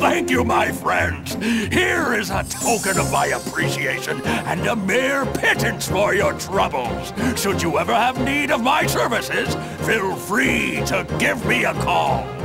thank you, my friends. Here is a token of my appreciation and a mere pittance for your troubles. Should you ever have need of my services, feel free to give me a call.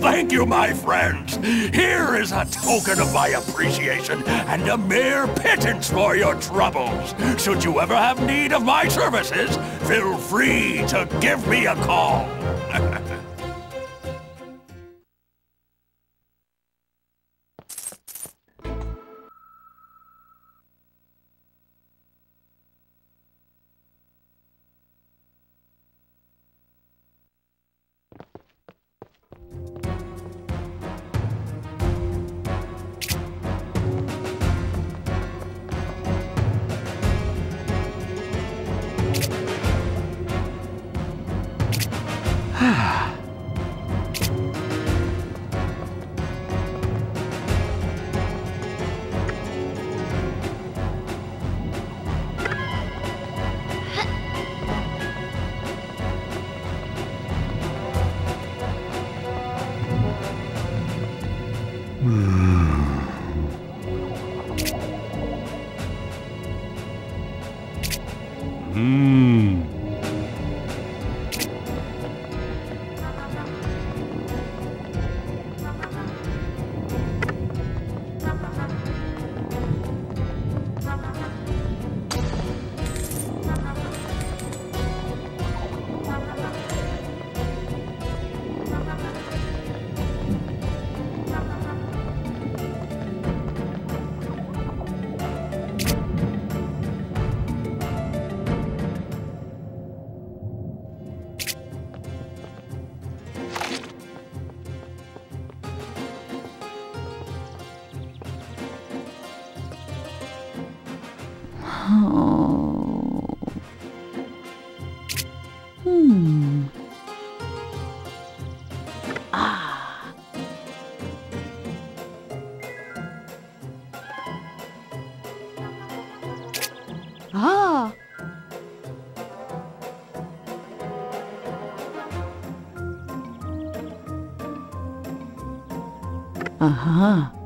Thank you, my friends. Here is a token of my appreciation and a mere pittance for your troubles. Should you ever have need of my services, feel free to give me a call. हाँ।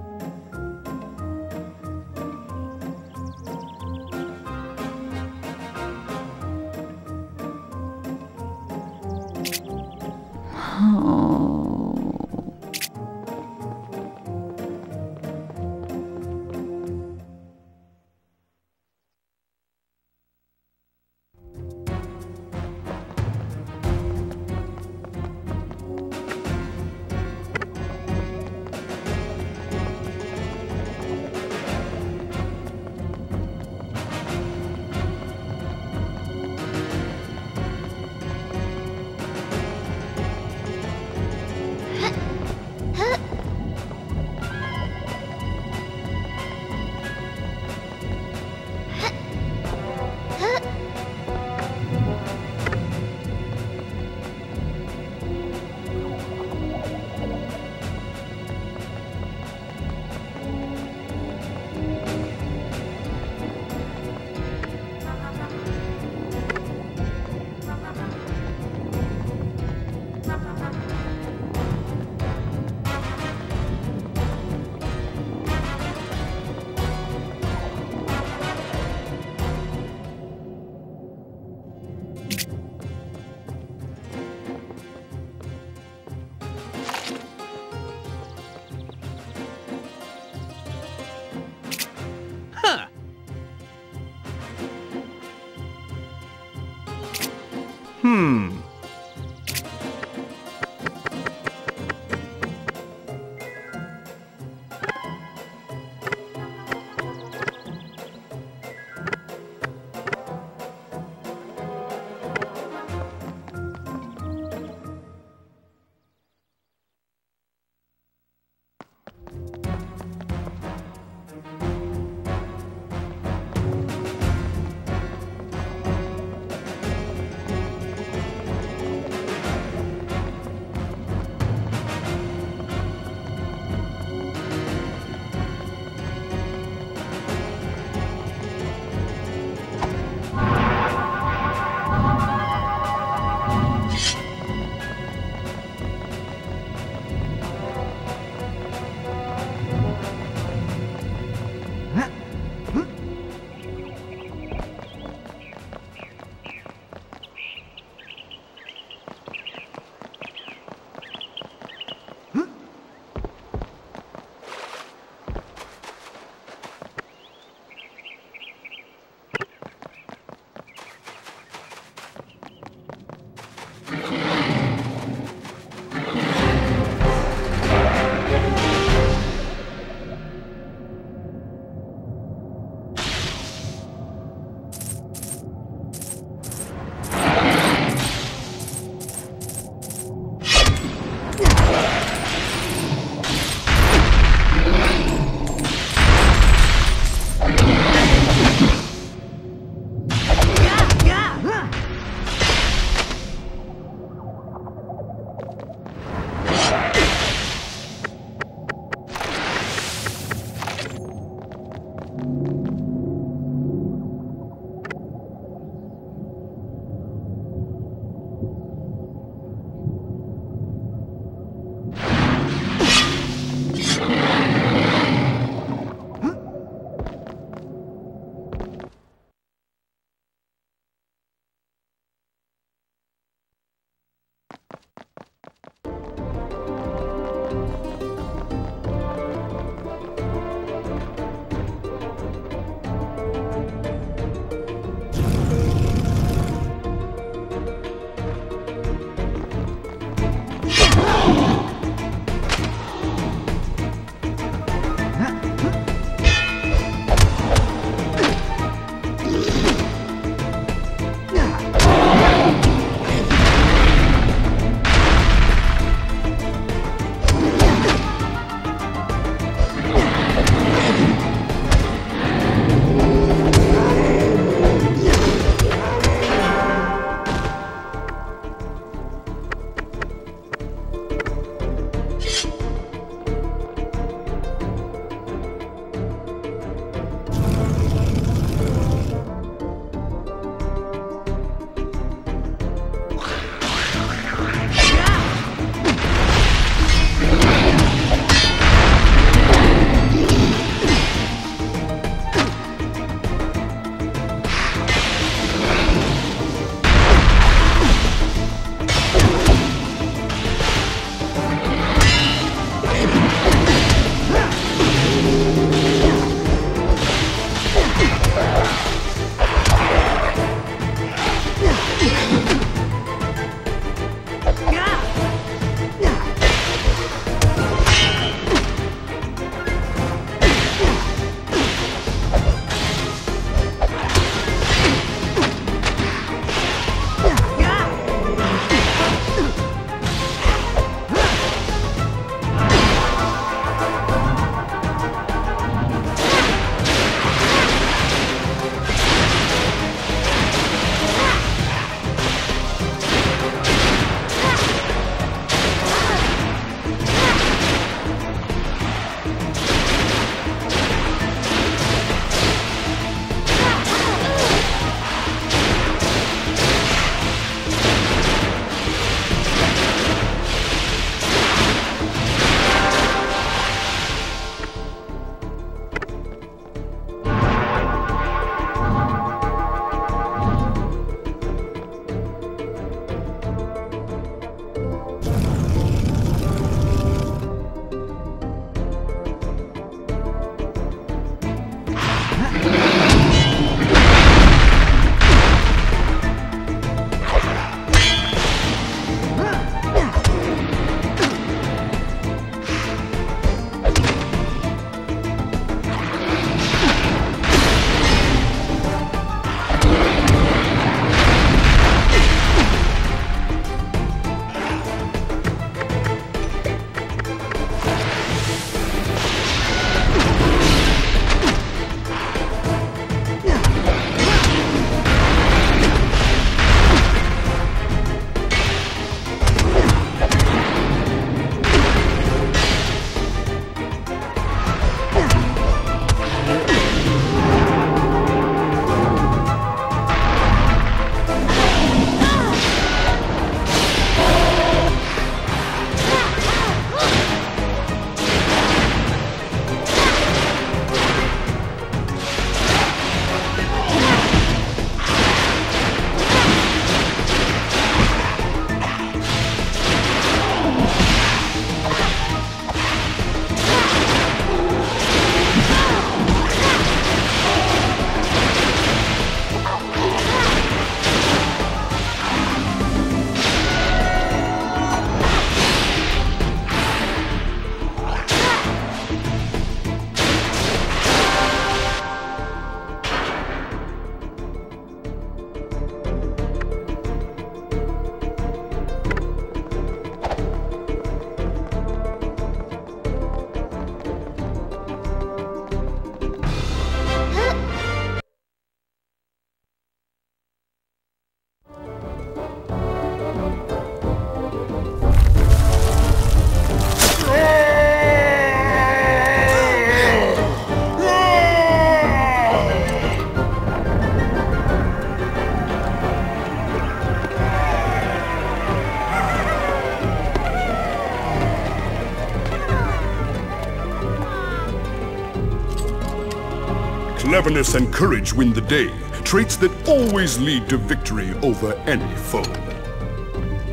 Cleverness and courage win the day, traits that always lead to victory over any foe.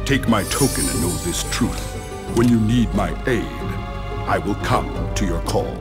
Take my token and know this truth. When you need my aid, I will come to your call.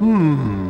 Yeah!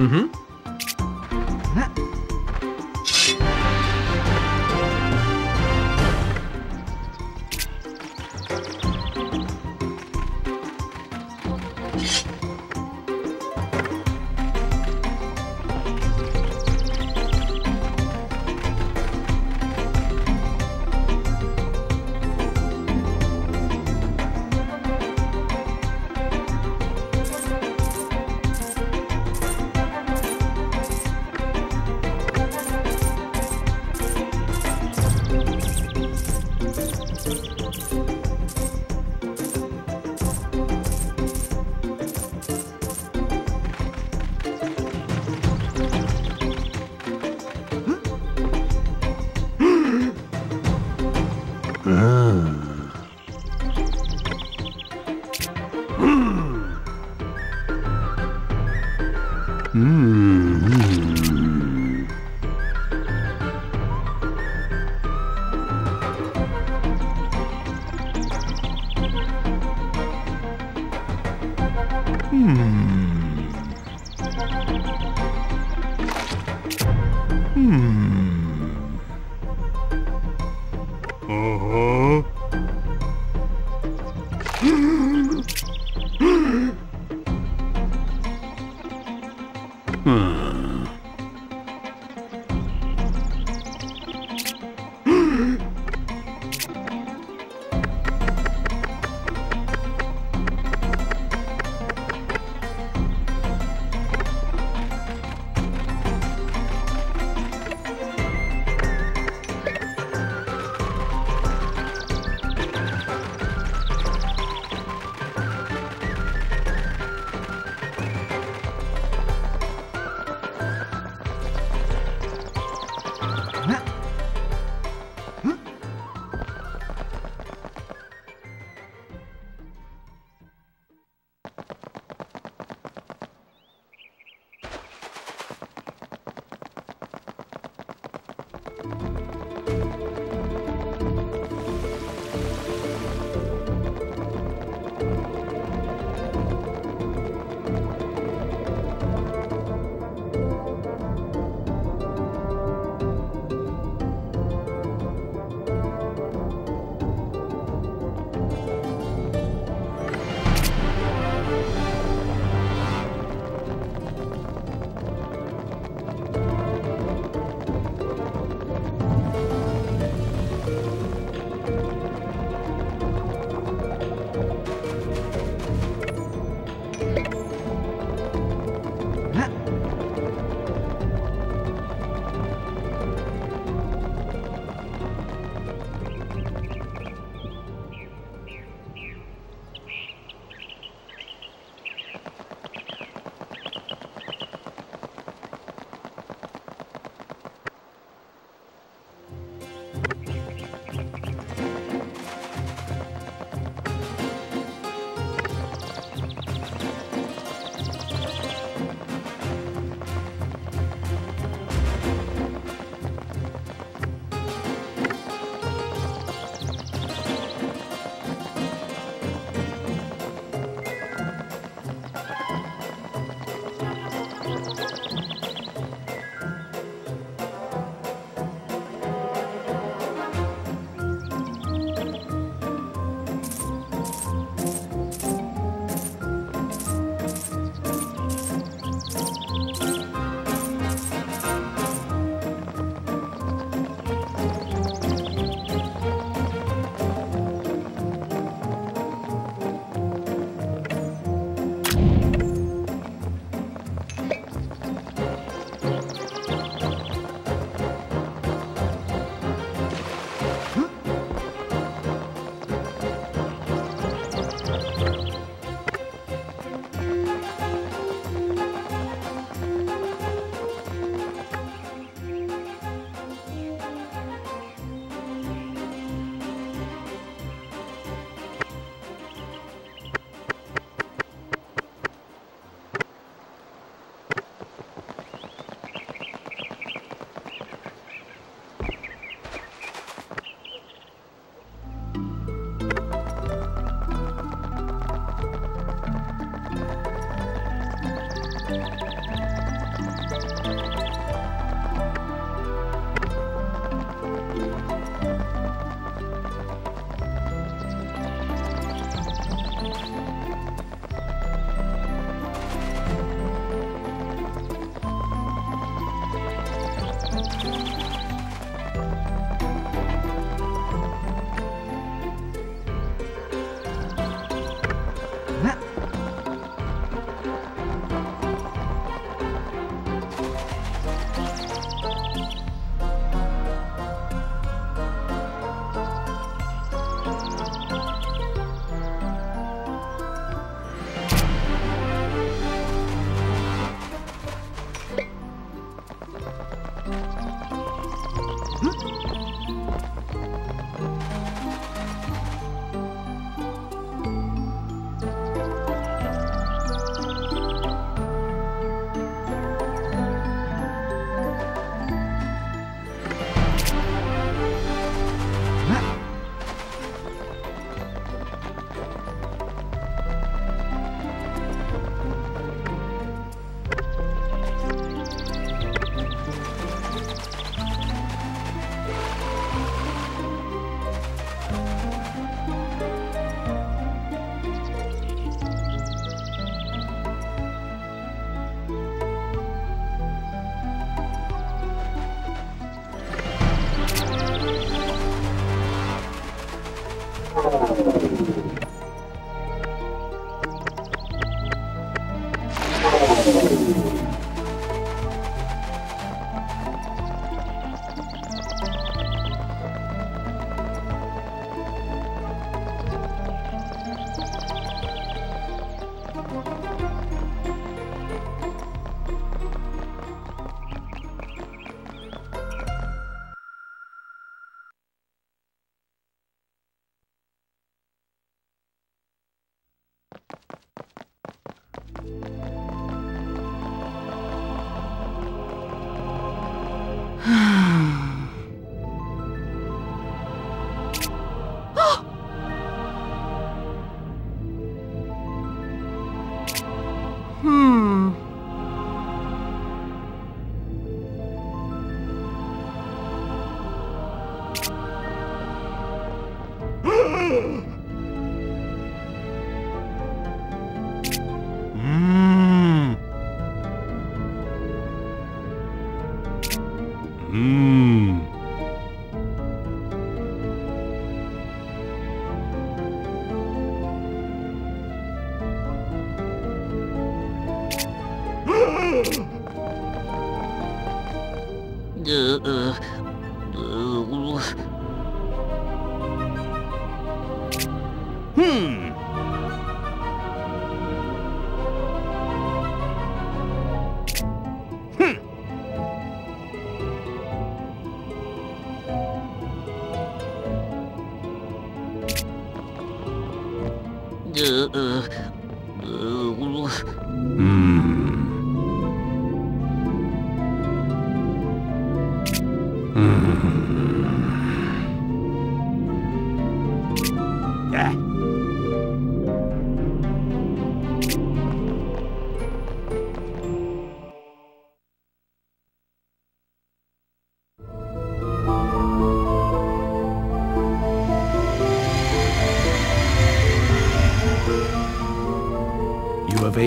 Mhm.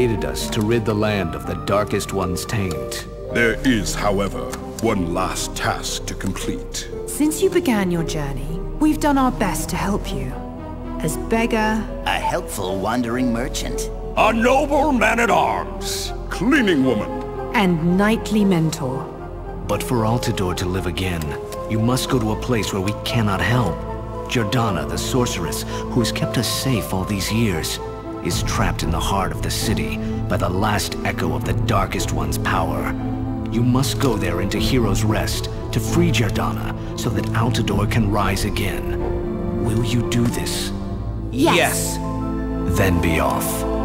You have aided us to rid the land of the Darkest One's taint. There is, however, one last task to complete. Since you began your journey, we've done our best to help you. As beggar, a helpful wandering merchant. A noble man-at-arms. Cleaning woman! and knightly mentor. But for Altador to live again, you must go to a place where we cannot help. Jerdana, the sorceress, who has kept us safe all these years, is trapped in the heart of the city by the last echo of the Darkest One's power. You must go there into Hero's Rest to free Jerdana so that Altador can rise again. Will you do this? Yes. Then be off.